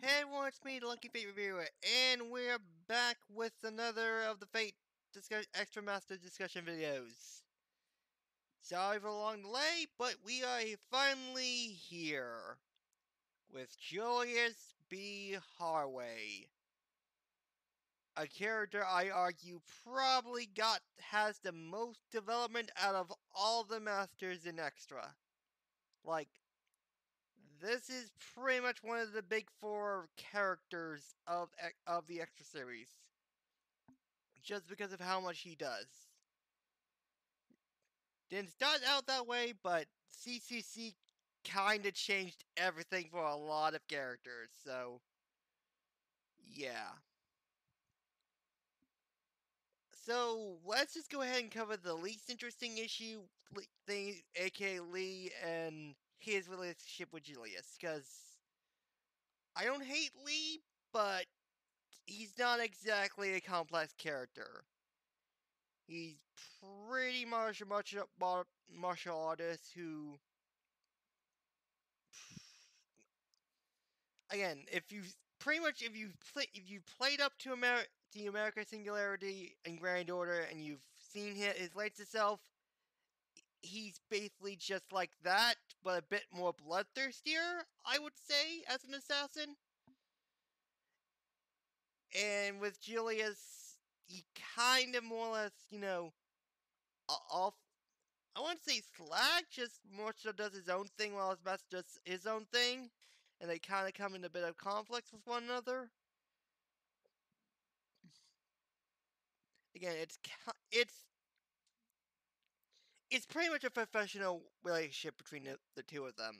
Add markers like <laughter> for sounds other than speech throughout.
Hey everyone, it's me, the Lucky Fate Reviewer, and we're back with another of the Fate discuss Extra Master discussion videos. Sorry for the long delay, but we are finally here with Julius B. Harwey. A character I argue probably got has the most development out of all the masters in Extra. Like, this is pretty much one of the big four characters of of the extra series, just because of how much he does. Didn't start out that way, but CCC kind of changed everything for a lot of characters. So, yeah. So let's just go ahead and cover the least interesting issue thing, aka Li and his relationship with Julius because I don't hate Li, but he's not exactly a complex character. He's pretty much a uh, martial, martial artist who. Again, if you pretty much if you play if you played up to Amer- the America Singularity and Grand Order and you've seen his, his lights itself, he's basically just like that, but a bit more bloodthirstier, I would say, as an assassin. And with Julius, he kind of more or less, you know, off. I want to say slack, just more so does his own thing while his master does his own thing. And they kind of come in a bit of conflict with one another. Again, it's it's it's pretty much a professional relationship between the, the two of them.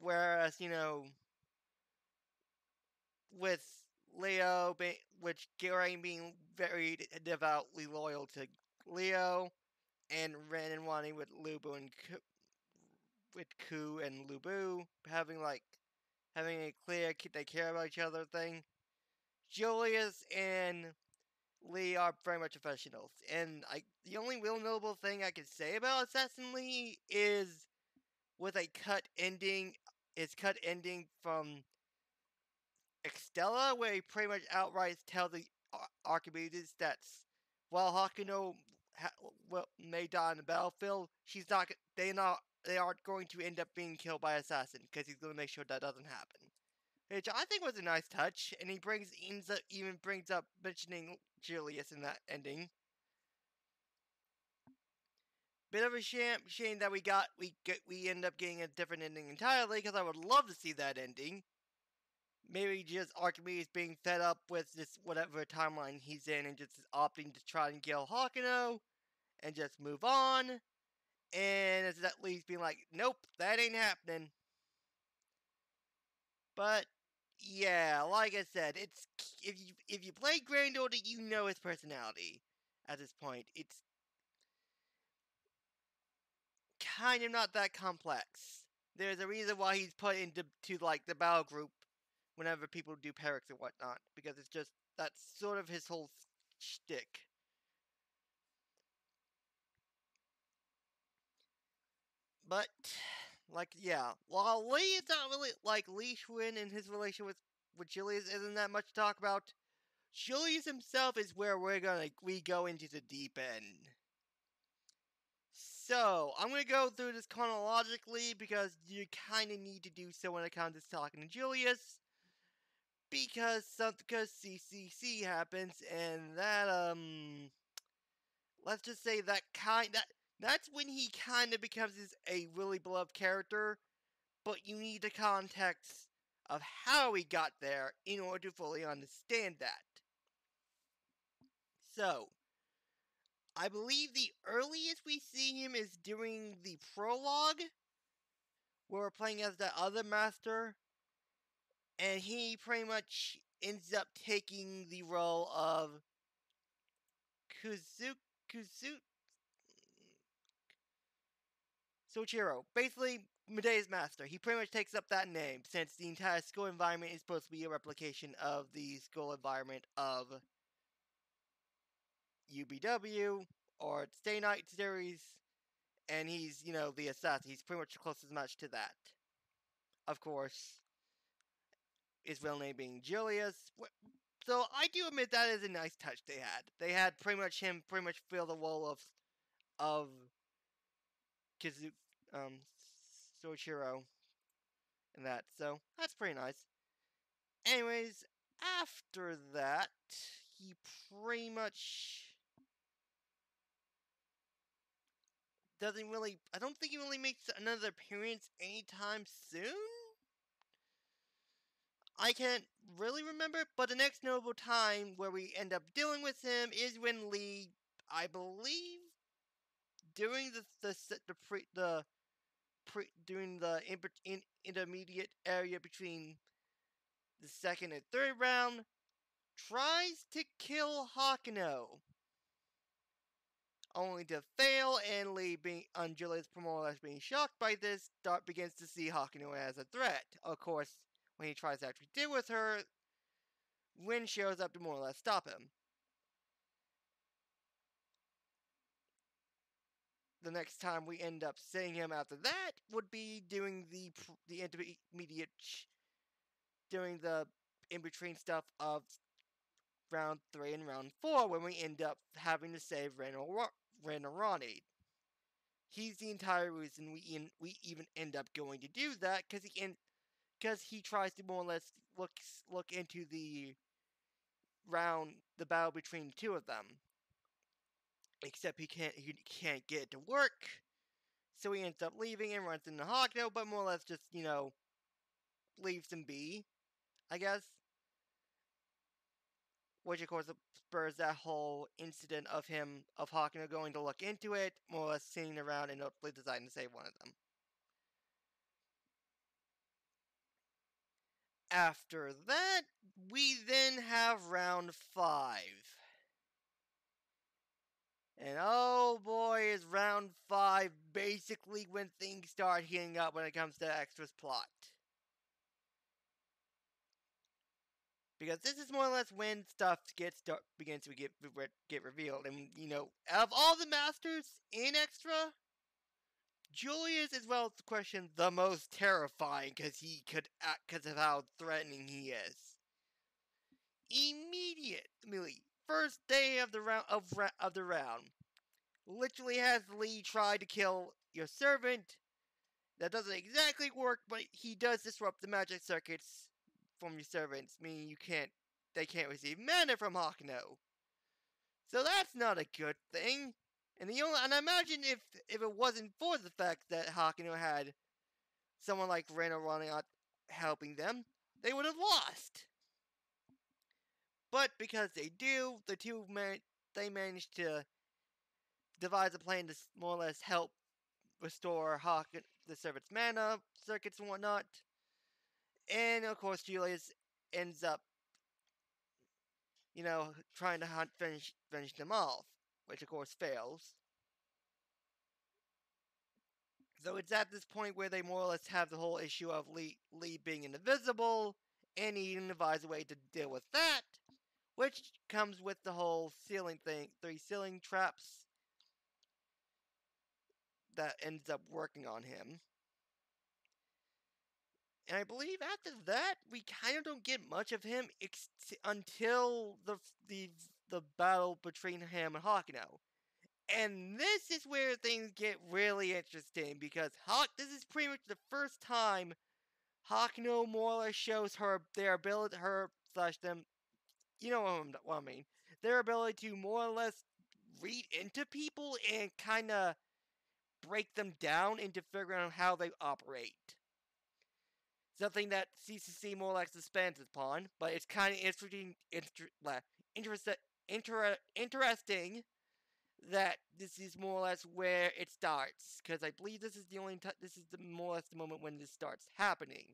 Whereas, you know, with Leo, which Gawain being very devoutly loyal to Leo, and Ren and Wani with Lu Bu and Ku, with Ku and Lu Bu having like having a clear they care about each other thing. Julius and Li are very much professionals, and I the only real notable thing I can say about Assassin Li is with a cut ending, is cut ending from Extella, where he pretty much outright tells the Archimedes that while Hakuno ha- well, may die on the battlefield, she's not. They not. They aren't going to end up being killed by assassin because he's going to make sure that doesn't happen which I think was a nice touch. And he brings ends up, even brings up mentioning Julius in that ending. Bit of a shame, shame that we got we get we end up getting a different ending entirely because I would love to see that ending. Maybe just Archimedes being fed up with this whatever timeline he's in and just opting to try and kill Hakuno and just move on. And it's at least being like, nope, that ain't happening. But yeah, like I said, it's if you if you play Grand Order, you know his personality. At this point, it's kind of not that complex. There's a reason why he's put into to like the battle group whenever people do Perix and whatnot, because it's just that's sort of his whole shtick. But like, yeah, while Li is not really like Li Shuwen and his relation with with Julius isn't that much to talk about. Julius himself is where we're gonna we go into the deep end. So I'm gonna go through this chronologically because you kind of need to do so when it comes to talking to Julius, because something because CCC happens and that um, let's just say that kind that that's when he kind of becomes a really beloved character, but you need the context of how he got there in order to fully understand that. So, I believe the earliest we see him is during the prologue, where we're playing as the other master, and he pretty much ends up taking the role of Kuzu Soichiro, basically Medea's master. He pretty much takes up that name since the entire school environment is supposed to be a replication of the school environment of UBW or Stay Night series, and he's, you know, the assassin. He's pretty much the closest match to that. Of course, his real name being Julius. So I do admit that is a nice touch they had. They had pretty much him pretty much fill the role of of Kizu um Soichiro and that. So that's pretty nice. Anyways, after that, he pretty much doesn't really. I don't think he really makes another appearance anytime soon. I can't really remember, but the next notable time where we end up dealing with him is when Li, I believe, during the the the pre the pre during the in, in, intermediate area between the second and third round, tries to kill Hakuno only to fail, and Li, being Julius more or less being shocked by this, Dart begins to see Hakuno as a threat. Of course, when he tries to actually deal with her, Win shows up to more or less stop him. The next time we end up seeing him after that would be doing the the intermediate, doing the in between stuff of round three and round four when we end up having to save Ranarani. He's the entire reason we in, we even end up going to do that because he because he tries to more or less look look into the round the battle between two of them. Except he can't he can't get it to work, so he ends up leaving and runs into Hakuno, but more or less just you know leaves him be, I guess which of course spurs that whole incident of him, of Hakuno going to look into it, more or less sitting around and hopefully deciding to save one of them. After that, we then have round five. And oh boy, is round five basically when things start heating up when it comes to Extra's plot. because this is more or less when stuff gets start, begins to get get revealed. And you know, of all the masters in Extra, Julius is well the question the most terrifying because he could act because of how threatening he is. Immediately, first day of the round of of the round, literally has Li tried to kill your servant. That doesn't exactly work, but he does disrupt the magic circuits from your servants, meaning you can't they can't receive mana from Hakuno. So that's not a good thing. And the only and I imagine if if it wasn't for the fact that Hakuno had someone like Rena running out helping them, they would have lost. But because they do, the two man they manage to devise a plan to more or less help restore Hawk the servant's mana circuits and whatnot. And of course, Julius ends up, you know, trying to hunt, finish, finish them off, which of course fails. So it's at this point where they more or less have the whole issue of Li, Li being invisible, and to devise a way to deal with that, which comes with the whole ceiling thing, three ceiling traps that ends up working on him. And I believe after that, we kind of don't get much of him ex- until the the the battle between him and Hakuno. And this is where things get really interesting because Hawk. This is pretty much the first time Hakuno more or less shows her their ability, her slash them. You know what, what I mean? Their ability to more or less read into people and kind of break them down into figuring out how they operate something that CCC more like expands upon, but it's kind of interesting, inter, interest, inter, interesting that this is more or less where it starts, because I believe this is the only t- this is the more or less the moment when this starts happening,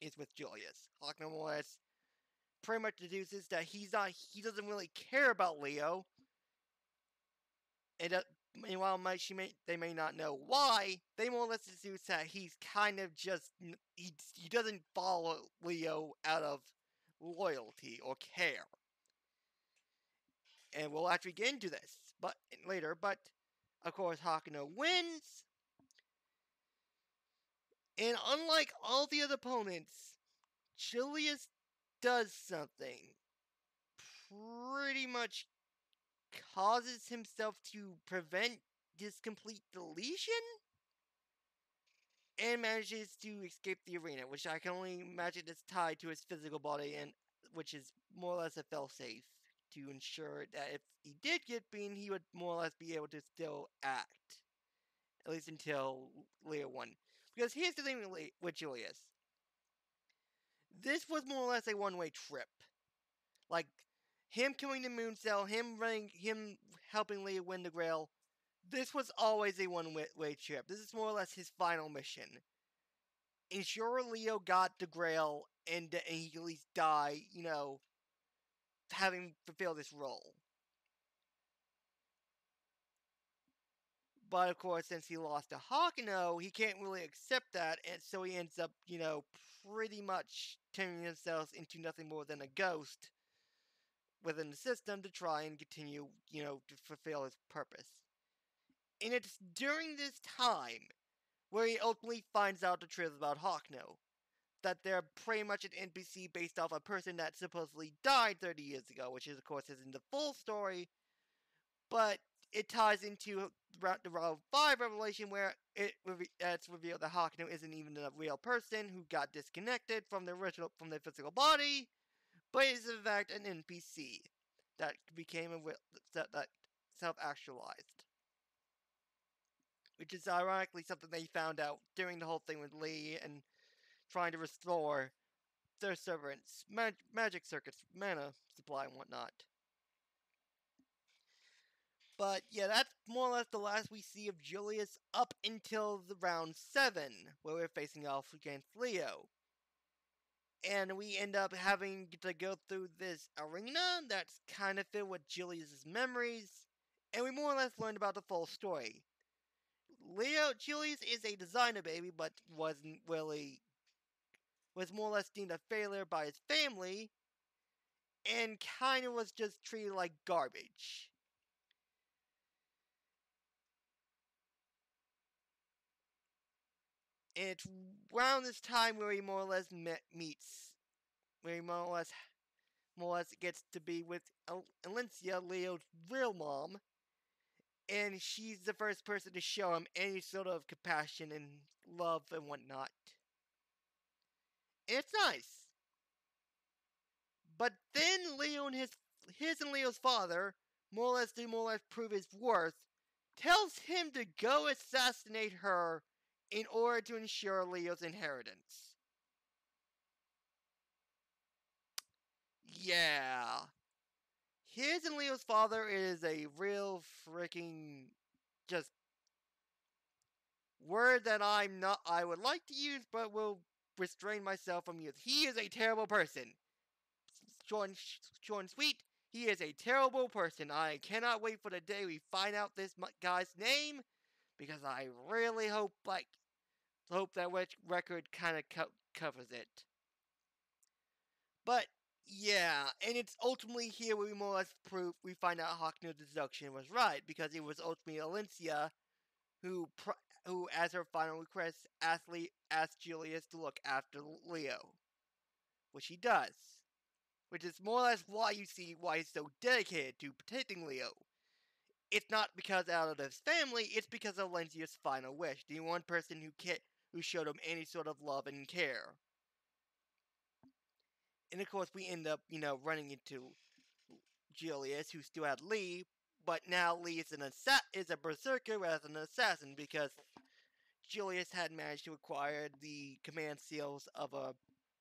is with Julius. Hakuno more or less pretty much deduces that he's not, he doesn't really care about Leo, and uh, Meanwhile, might she may they may not know why. They more or less assume that he's kind of just he he doesn't follow Leo out of loyalty or care. And we'll actually get into this, but later. But of course, Hakuno wins. And unlike all the other opponents, Julius does something. Pretty much causes himself to prevent this complete deletion and manages to escape the arena, which I can only imagine is tied to his physical body and which is more or less a failsafe to ensure that if he did get beaten, he would more or less be able to still act. At least until Leo won. Because here's the thing with Julius. This was more or less a one-way trip. Like, him killing the moon cell, him running, him helping Leo win the Grail, this was always a one-way trip. This is more or less his final mission. Ensure Leo got the Grail and, and he at least die, you know, having fulfilled this role. But of course, since he lost to Hakuno, he can't really accept that, and so he ends up, you know, pretty much turning himself into nothing more than a ghost within the system to try and continue, you know, to fulfill his purpose. And it's during this time where he ultimately finds out the truth about Hakuno. That they're pretty much an NPC based off a person that supposedly died 30 years ago, which is, of course, isn't the full story, but it ties into the Round 5 revelation where it it's revealed that Hakuno isn't even a real person who got disconnected from the original from the physical body, but is in fact an NPC that became a that, that self-actualized. Which is ironically something they found out during the whole thing with Li and trying to restore their servants' mag magic circuits, mana supply, and whatnot. But yeah, that's more or less the last we see of Julius up until the round 7, where we're facing off against Leo. And we end up having to go through this arena that's kind of filled with Julius's memories, and we more or less learned about the full story. Leo Julius is a designer baby, but wasn't really was more or less deemed a failure by his family, and kind of was just treated like garbage. And it's around this time where he more or less meets, where he more or less, more or less gets to be with Alencia, Leo's real mom, and she's the first person to show him any sort of compassion and love and whatnot. It's nice. But then Leo and his his and Leo's father, more or less to more or less prove his worth, tells him to go assassinate her in order to ensure Leo's inheritance. Yeah. His and Leo's father is a real freaking just word that I'm not I would like to use but will restrain myself from using. He is a terrible person. Sean Sean Sweet, he is a terrible person. I cannot wait for the day we find out this guy's name because I really hope like hope that record kind of co covers it. But yeah, and it's ultimately here where we more or less prove we find out Hakuno's deduction was right because it was ultimately Alencia who who as her final request asked, Le asked Julius to look after Leo, which he does. Which is more or less why you see why he's so dedicated to protecting Leo it's not because out of his family, it's because of Alencia's final wish. The one person who can who showed him any sort of love and care. And of course, we end up, you know, running into Julius, who still had Li, but now Li is an assa- is a berserker rather than an assassin because Julius had managed to acquire the command seals of a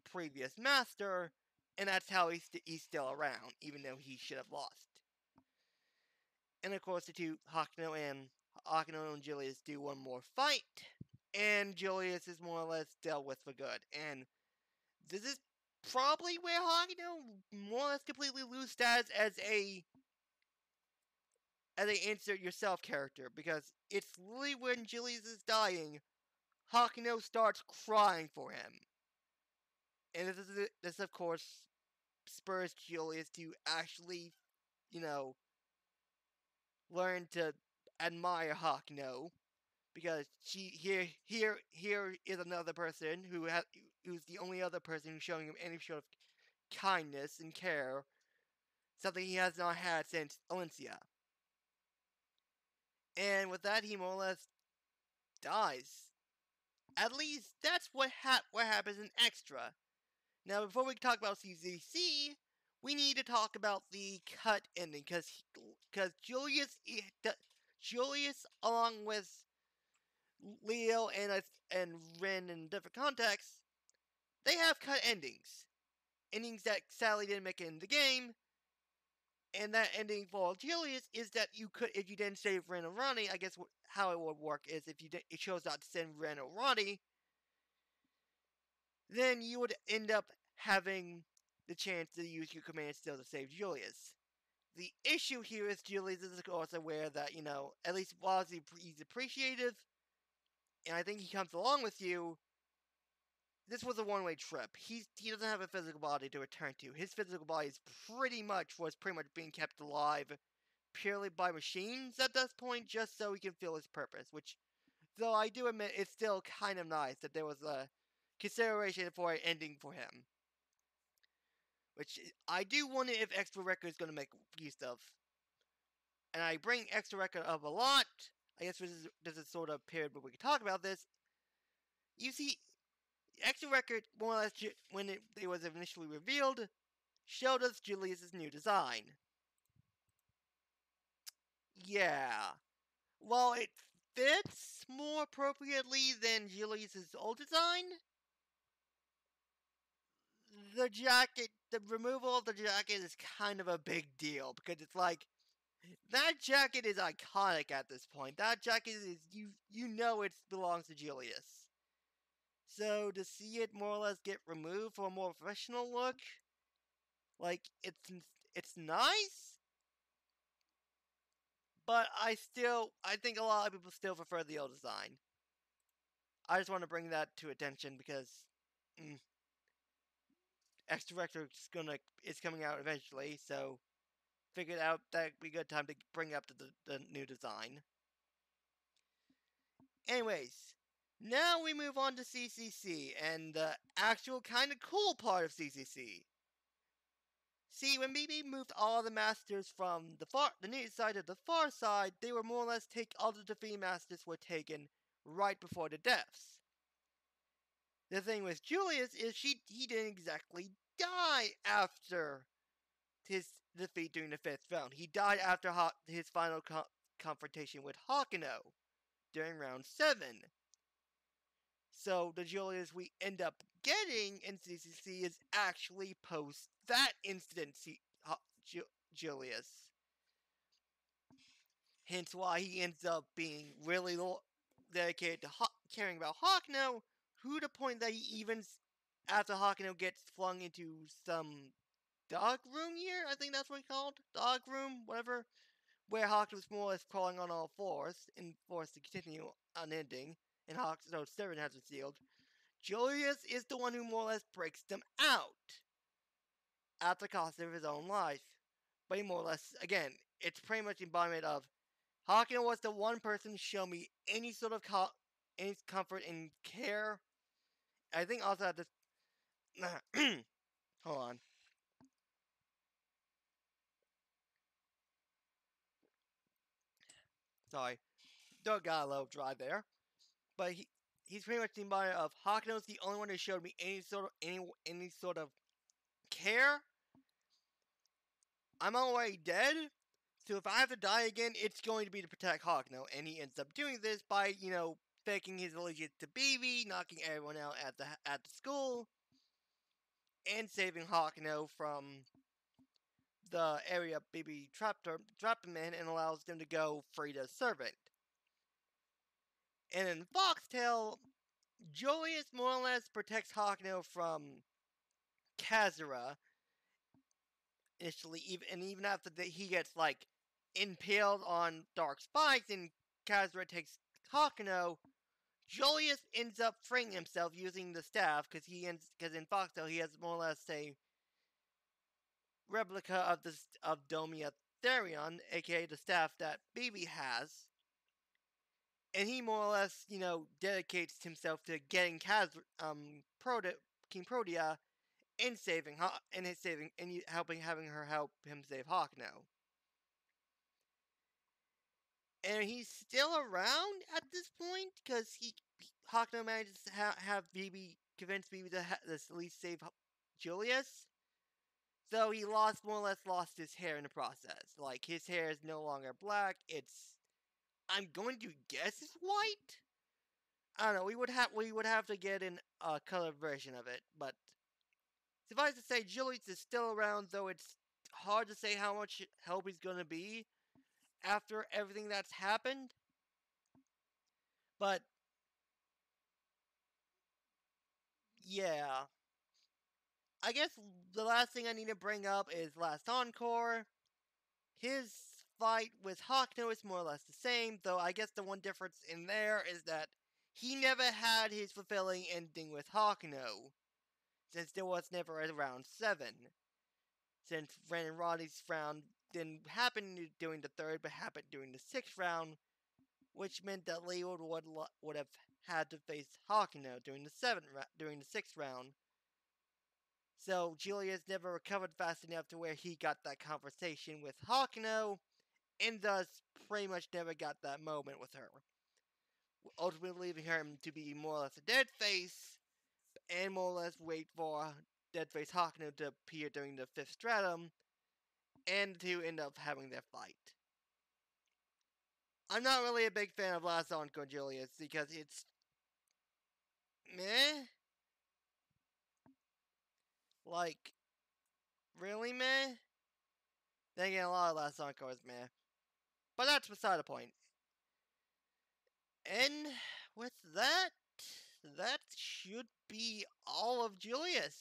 previous master, and that's how he's, st- he's still around, even though he should have lost. And of course, the two Hakuno and Hakuno and Julius do one more fight, and Julius is more or less dealt with for good. And this is probably where Hakuno more or less completely lose status as a as a insert yourself character because it's literally when Julius is dying, Hakuno starts crying for him. And this is this of course spurs Julius to actually, you know, learn to admire Hakuno because she here here here is another person who has who's the only other person who's showing him any sort of kindness and care, something he has not had since Alencia. And with that, he more or less dies. At least that's what ha- what happens in Extra. Now, before we talk about CCC, we need to talk about the cut ending because because Julius eh, Julius along with Leo and and Ren in different contexts, they have cut endings, endings that sadly didn't make in the game. And that ending for Julius is that you could, if you didn't save Ren and Ronnie, I guess how it would work is if you did, it chose not to send Ren or Ronnie, then you would end up having the chance to use your command still to save Julius. The issue here is Julius is of course aware that, you know, at least while he's appreciative, and I think he comes along with you, this was a one-way trip. He's he doesn't have a physical body to return to. His physical body is pretty much was pretty much being kept alive purely by machines at this point, just so he can feel his purpose. Which, though I do admit, it's still kind of nice that there was a consideration for an ending for him. Which eh, I do wonder if Extra Record is going to make use of. And I bring Extra Record up a lot. I guess this is, this is sort of a period where we can talk about this. You see, Extra Record, more or less, when it, it was initially revealed, showed us Julius's new design. Yeah. While it fits more appropriately than Julius's old design, the jacket, the removal of the jacket is kind of a big deal because it's like that jacket is iconic at this point. That jacket is you you know it belongs to Julius. So to see it more or less get removed for a more professional look, like it's it's nice, but I still I think a lot of people still prefer the old design. I just want to bring that to attention because mm, X Director is gonna is coming out eventually, so figured out that'd be a good time to bring up the, the new design. Anyways, now we move on to CCC and the actual kind of cool part of CCC. See, when BB moved all the masters from the far the near side to the far side, they were more or less take all the defeat masters were taken right before the deaths. The thing with Julius is she he didn't exactly die after his defeat during the fifth round. He died after his final co- confrontation with Hakuno during round seven. So the Julius we end up getting in CCC is actually post that incident, C- Ju- Julius. Hence why he ends up being really dedicated to Ho- caring about Hakuno, who the point that he even, after Hakuno gets flung into some dog room here, I think that's what it's called, dog room, whatever, where Hakuno's more or less crawling on all fours, and forced to continue unending and Hawks no Seven has sealed. Julius is the one who more or less breaks them out at the cost of his own life. But he more or less, again, it's pretty much embodiment of Hakuno was the one person to show me any sort of co- any comfort and care. I think also at this. <clears throat> hold on. Sorry. A little dry there but he he's pretty much the embodiment of Hakuno's the only one who showed me any sort of any any sort of care. I'm already dead, so if I have to die again, it's going to be to protect Hakuno, and he ends up doing this by you know faking his allegiance to BB, knocking everyone out at the at the school, and saving Hakuno from the area BB trapped her, trapped him in, and allows them to go free to servant. And in Foxtail, Julius more or less protects Hakuno from Kazura initially, even and even after the, he gets like impaled on dark spikes and Kazura takes Hakuno, Julius ends up freeing himself using the staff because he ends because in Foxtail he has more or less a replica of the of Domia Therion, aka the staff that BB has and he more or less, you know, dedicates himself to getting Kaz, um, King Protea and saving Haw- in his saving and helping having her help him save Hakuno. And he's still around at this point because he Hawkno manages to ha- have Vivi convince Vivi to, ha- to at least save Julius. So he lost more or less lost his hair in the process. Like his hair is no longer black. It's I'm going to guess it's white. I don't know. We would have we would have to get in a uh, color version of it, but suffice to say, Julius is still around. Though it's hard to say how much help he's going to be after everything that's happened. But yeah, I guess the last thing I need to bring up is Last Encore. His fight with Hakuno is more or less the same, though I guess the one difference in there is that he never had his fulfilling ending with Hakuno, since there was never a round 7. Since Ren and Roddy's round didn't happen during the third, but happened during the sixth round, which meant that Leo would, would have had to face Hakuno during the seventh during the sixth round. So Julius never recovered fast enough to where he got that conversation with Hakuno, and thus pretty much never got that moment with her. Ultimately leaving him to be more or less a dead face, and more or less wait for dead face Hakuno to appear during the fifth stratum, and to end up having their fight. I'm not really a big fan of Last Encore Julius because it's meh. Like, really man? They get a lot of Last Encore is meh. But that's beside the point. And with that, that should be all of Julius.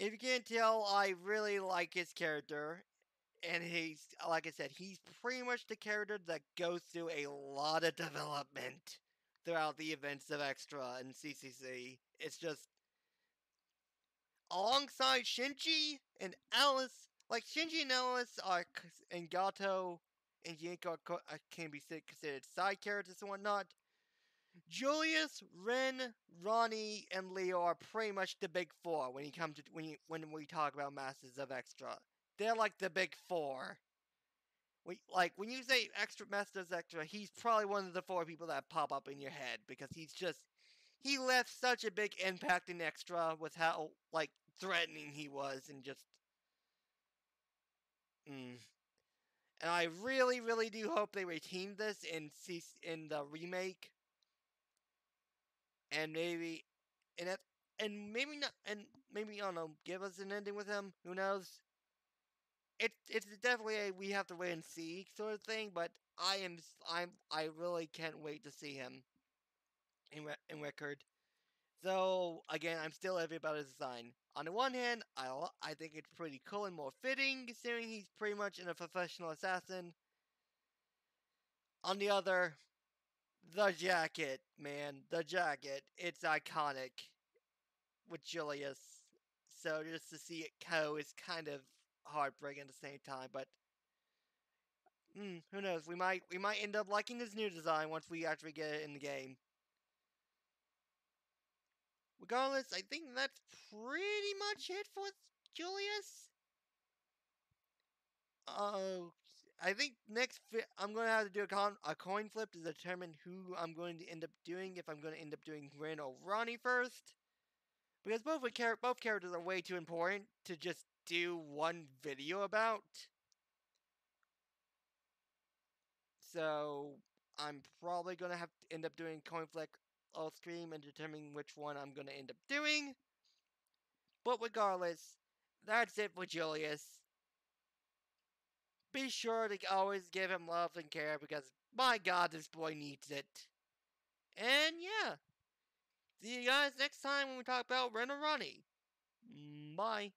If you can't tell, I really like his character. And he's, like I said, he's pretty much the character that goes through a lot of development throughout the events of Extra and CCC. It's just, alongside Shinji and Alice, like Shinji and Alice are, and Gato and Yanko uh, can be considered side characters and whatnot. Julius, Ren, Ronnie, and Leo are pretty much the big four when you come to when you, when we talk about Masters of Extra. They're like the big four. We, like when you say extra Masters Extra, he's probably one of the four people that pop up in your head because he's just he left such a big impact in Extra with how like threatening he was and just. Mm. And I really, really do hope they retain this in in the remake and maybe and and maybe not and maybe I don't know, give us an ending with him. Who knows? It's it's definitely a we have to wait and see sort of thing. But I am I'm I really can't wait to see him in in record. So again, I'm still iffy about his design. On the one hand, I I think it's pretty cool and more fitting, considering he's pretty much in a professional assassin. On the other, the jacket, man, the jacket. It's iconic with Julius. So just to see it go is kind of heartbreaking at the same time, but mm, who knows? We might we might end up liking his new design once we actually get it in the game. Regardless, I think that's pretty much it for Julius. Uh, I think next I'm going to have to do a, con- a coin flip to determine who I'm going to end up doing. If I'm going to end up doing or Ronnie first, because both char- both characters are way too important to just do one video about. So I'm probably going to have to end up doing coin flip off stream and determining which one I'm going to end up doing. But regardless, that's it for Julius be sure to always give him love and care because my god, this boy needs it. And yeah, see you guys next time when we talk about Ren Ronnie. Bye.